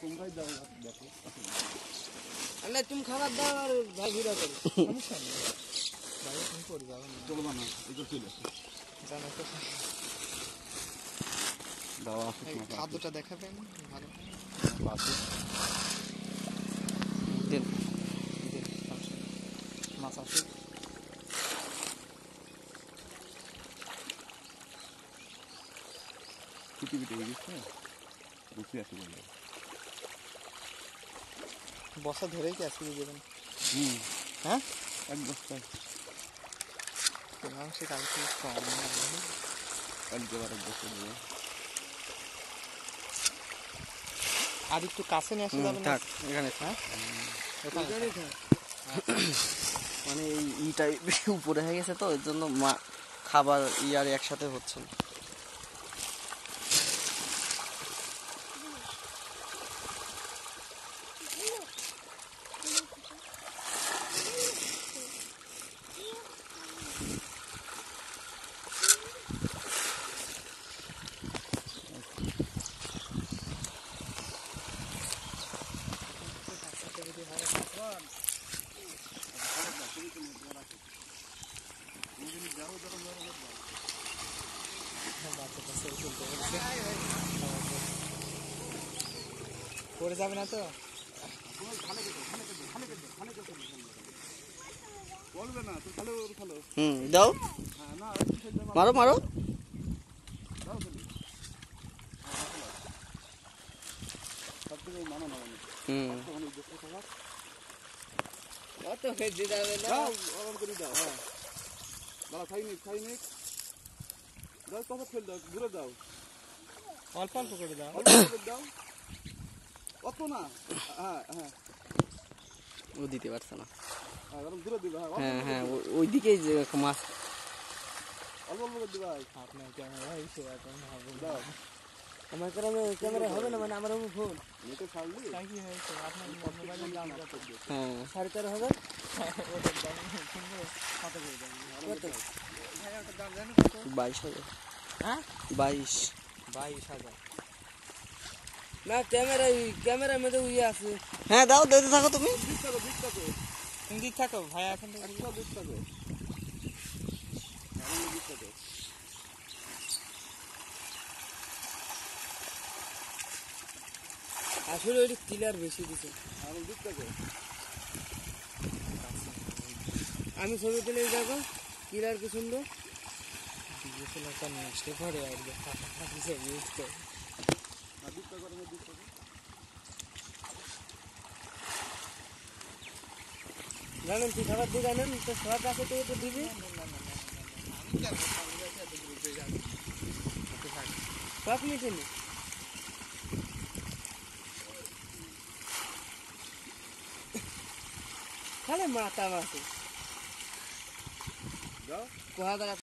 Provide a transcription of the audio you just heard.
তোমরাই যাও দেখো আল্লাহ তুমি খাবার দাও আর ভাই ঘুরা করো। সমস্যা নেই ভাই তুমি করে যাবে না চলবা না এটা চলে আসো জানা তো দাও খাদ্যটা দেখাবেন ভালো পাশে দেন। মাছ আসুক। কুটি হয়ে গেছে বসে আসি বলল বসা ধরেই কি আজকে দিয়ে দেবেন হুম। হ্যাঁ? এক বস্তা। মাংসের কালকে কম কালকে আবার এক বস্তা দেবো আর একটু কাছে নিয়ে আসা যাবে না? থাক এখানে হ্যাঁ? এখানে থাক। মানে এই ইটাই উপরে হয়ে গেছে তো এর জন্য মা খাবার ই আর একসাথে হচ্ছে না। পড়ে যাবে না তো? হুম দাও। মারো মারো। হুম। যাবে দাও করে দাও হ্যাঁ। দাঁড়া খাই নিক খাই নিক। দাও কত ফেল দাও ঘুরে দাও। অল্প অল্প করে দাও। অল্প করে দাও। অত না। হ্যাঁ হ্যাঁ। ও দিতে পারছে না। হ্যাঁ এরকম ঘুরে দিবা হ্যাঁ হ্যাঁ হ্যাঁ ও- ওইদিকেই যে মাছ অল্প অল্প করে দিবা। আপনার ক্যামেরা এসে এখন হবে না। দাও। আমার ক্যামেরা ক্যামেরা হবে না মানে আমার ফোন। নেটে ছাড়লি? তাই কি হয়েছে? আপনার মোবাইলের দাম কত হ্যাঁ। সাড়ে তেরো হাজার? বাইশ হাজার। হ্যাঁ? বাইশ। বাইশ হাজার। না ক্যামেরা ক্যামেরার মধ্যে আছে। হ্যাঁ দাও দিতে থাকো তুমি। দিক থাকো ভাই এখন থাকো আসলে ওইটা কিলার বেশি দিছে। আমি ছবি তুলে দেখো কিলার কি সুন্দর? আর জানেন তুই খাবার দিয়ে জানেন? তো সব আছে তো তো দিবি। সব নিচে নি? খালে মাথা যাও 过来咱俩吃